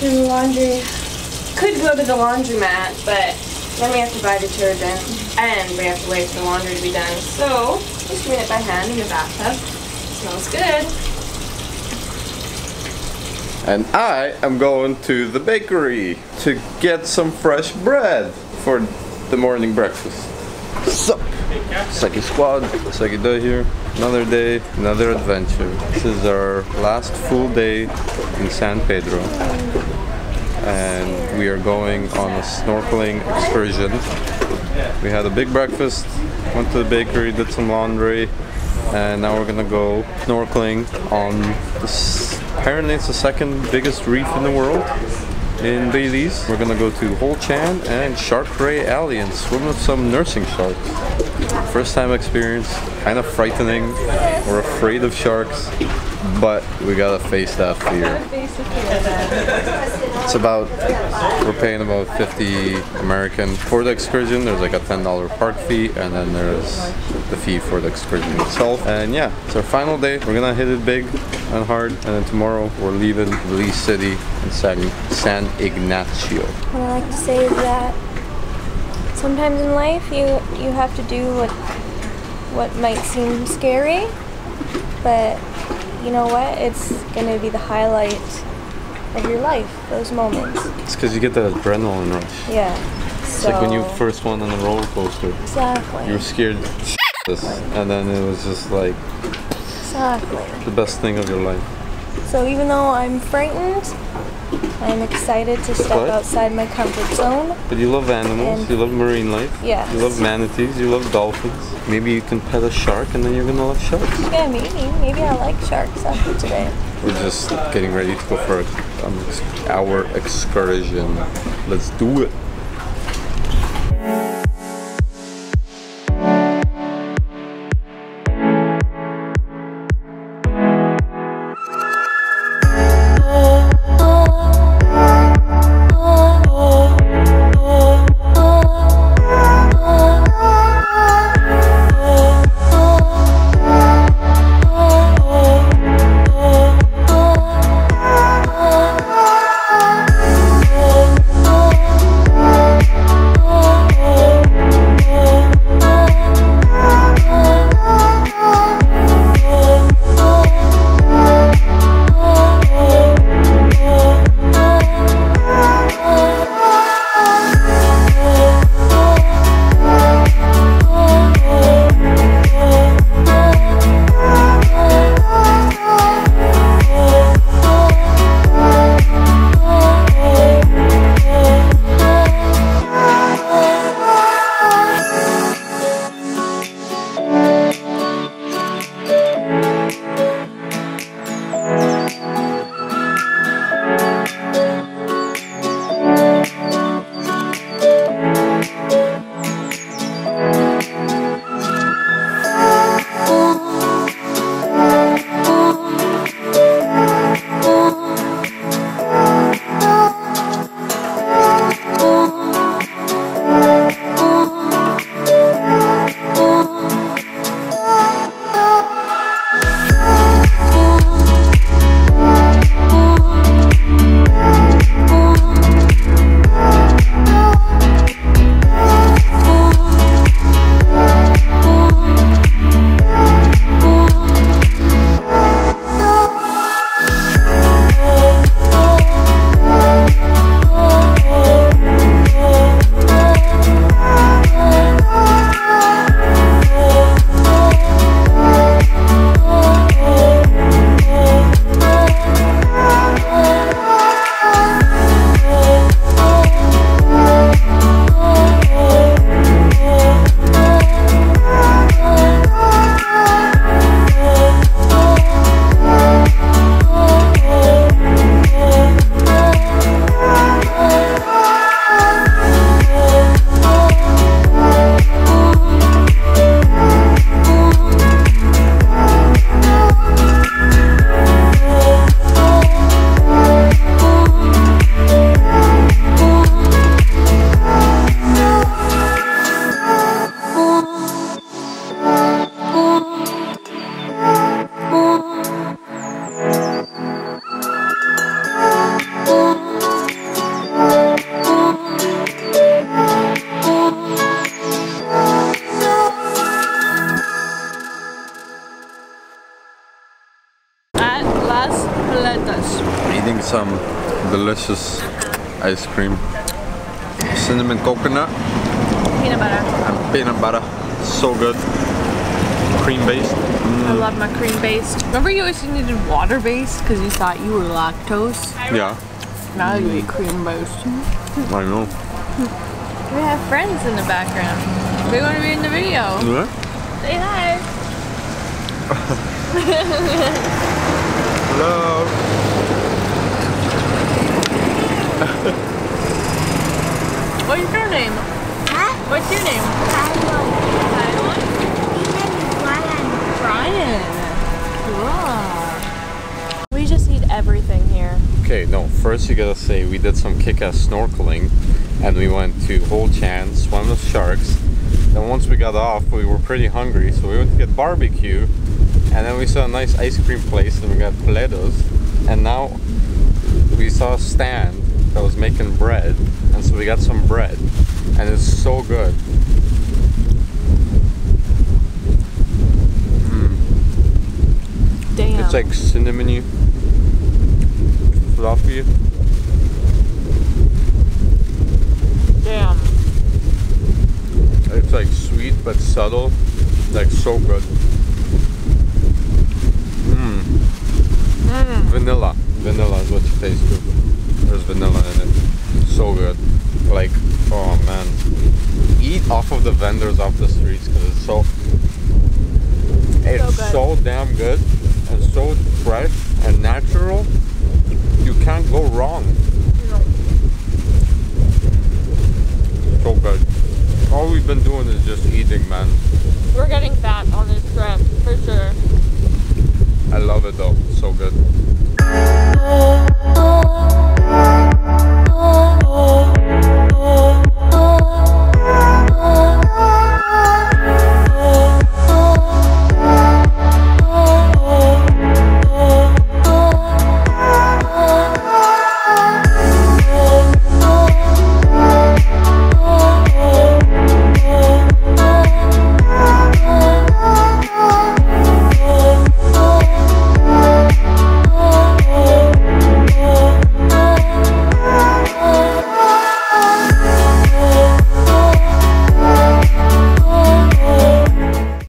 do the laundry. Could go to the laundromat, but then we have to buy detergent and we have to wait for the laundry to be done. So, just doing it by hand in the bathtub. Smells good. And I am going to the bakery to get some fresh bread for the morning breakfast. Sup? Segi Squad, SegiDuh here. Another day, another adventure. This is our last full day in San Pedro. And we are going on a snorkeling excursion. We had a big breakfast, went to the bakery, did some laundry, and now we're gonna go snorkeling on this. Apparently, it's the second biggest reef in the world in Belize. We're gonna go to Hol Chan and Shark Ray Alley and swim with some nursing sharks. First time experience, kind of frightening. We're afraid of sharks, but we gotta face that fear. It's about, we're paying about 50 American for the excursion. There's like a $10 park fee, and then there's the fee for the excursion itself. And yeah, it's our final day. We're gonna hit it big and hard, and then tomorrow we're leaving Belize City in San, San Ignacio. What I like to say is that sometimes in life you you have to do what what might seem scary, but you know what? It's gonna be the highlight of your life. Those moments. It's because you get that adrenaline rush. Yeah. It's like when you first went on the roller coaster. Exactly. You were scared and then it was just like Exactly. the best thing of your life. So even though I'm frightened, I'm excited to step What? outside my comfort zone. But you love animals, you love marine life, Yeah. you love manatees, you love dolphins. Maybe you can pet a shark and then you're gonna love sharks. Yeah, maybe. Maybe I like sharks after today. We're just getting ready to go for um, our excursion. Let's do it. Contentas. Eating some delicious ice cream. Cinnamon coconut Peanut butter. and peanut butter. So good. Cream based. I mm. love my cream based. Remember you always needed water based because you thought you were lactose? Yeah, Now you eat cream based. I know. We have friends in the background. They want to be in the video. Yeah? Say hi. Hello. What's your name? What's your name? Brian. Cool. We just eat everything here. Okay, no, first you gotta say we did some kick-ass snorkeling and we went to Hol Chan, swam with sharks. Then once we got off, we were pretty hungry, so we went to get barbecue. And then we saw a nice ice cream place and we got Paletos. And now we saw a stand that was making bread. And so we got some bread. And it's so good. Damn. It's like cinnamony, fluffy. Damn. It's like sweet but subtle, like so good. Mm. Vanilla. Vanilla is what you taste. There's vanilla in it. So good. Like, oh man. Eat off of the vendors off the streets because it's so. It's good. so damn good and so fresh and natural. You can't go wrong. So good. All we've been doing is just eating, man. We're getting fat on this trip